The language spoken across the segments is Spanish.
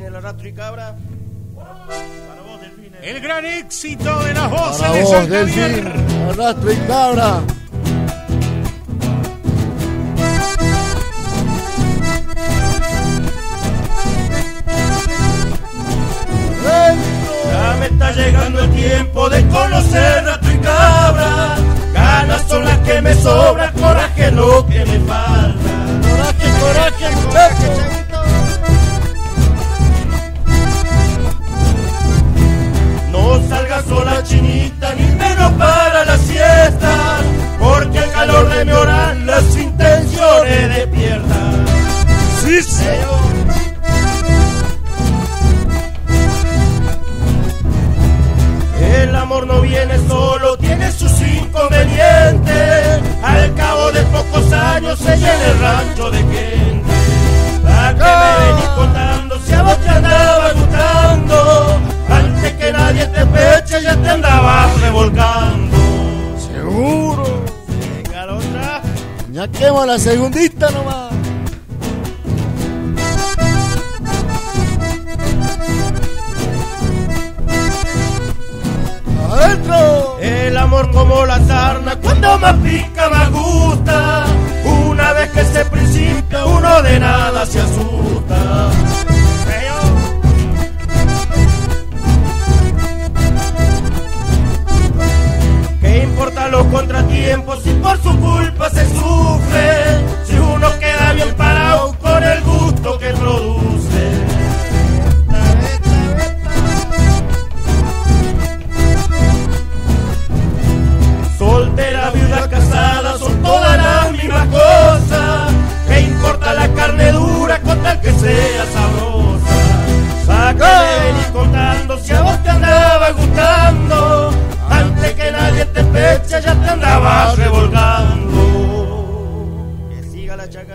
viene el rastro y cabra. El gran éxito de las voces Para de vos, San Delfín, Javier. arrastro y cabra. Ya me está llegando el tiempo de conocer a tu y cabra. Ganas son las que me sobran, coraje lo que me falta. Coraje, coraje, muchachos. Rancho de gente. ¿A qué me venís contando si a vos te andaba gustando? Antes que nadie te peche ya te andabas revolcando. Seguro. Venga la otra. Ya quemo la segundita nomás. Adentro. El amor como la sarna, cuando más pica más gusta.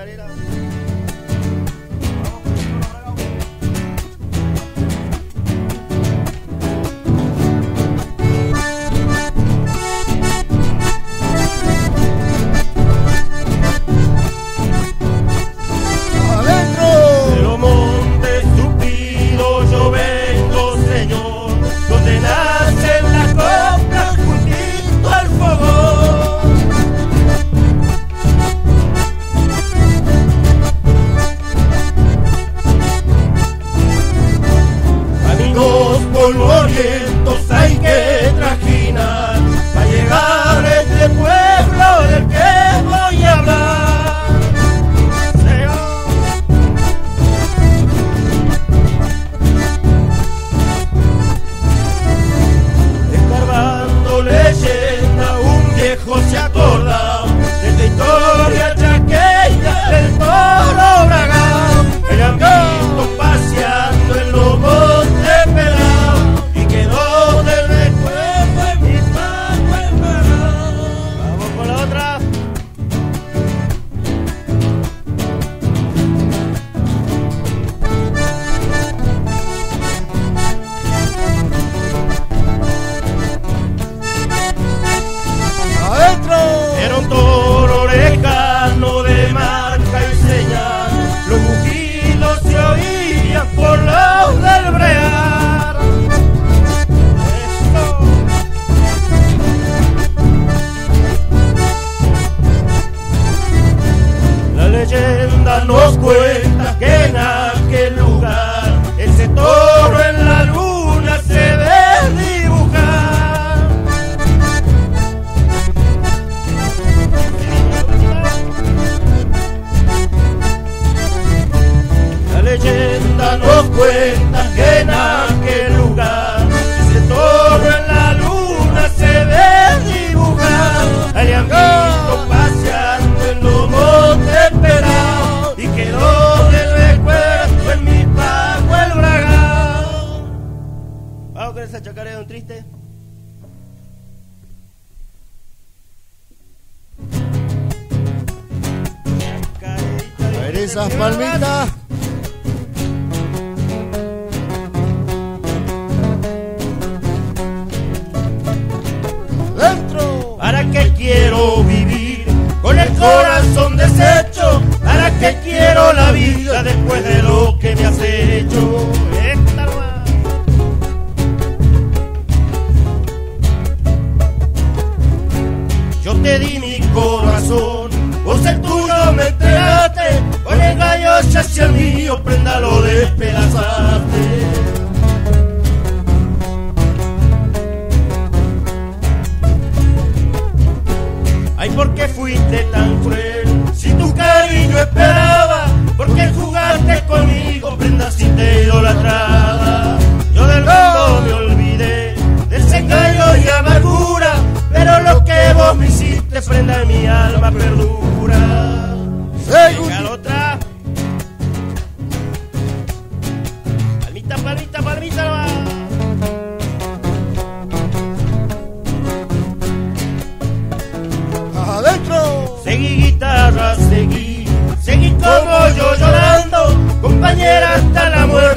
carrera. esas palmitas. Dentro. ¿Para qué quiero vivir con el corazón deshecho? ¿Para qué quiero la vida después de lo que me has hecho? Yo te di mi corazón o sea, tú no me enteraste, con el gallo hacia el mío, prenda lo despedazaste. Ay, ¿por qué fuiste tan cruel?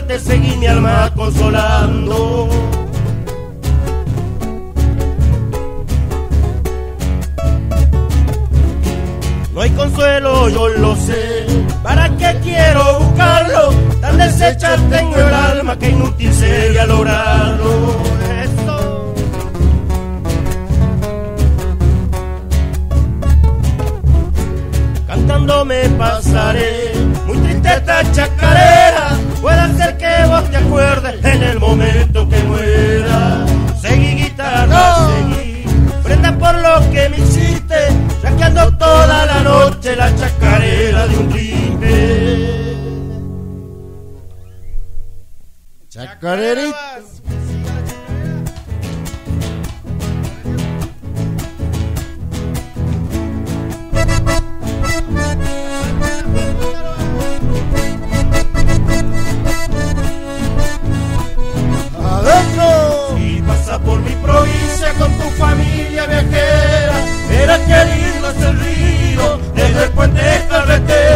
te seguí mi alma consolando. No hay consuelo, yo lo sé. ¿Para qué quiero buscarlo? Tan deshecha tengo el alma que inútil sería Chacarerita. Adentro. Y pasa por mi provincia con tu familia viajera. Era que lindo es el río desde el puente carretera.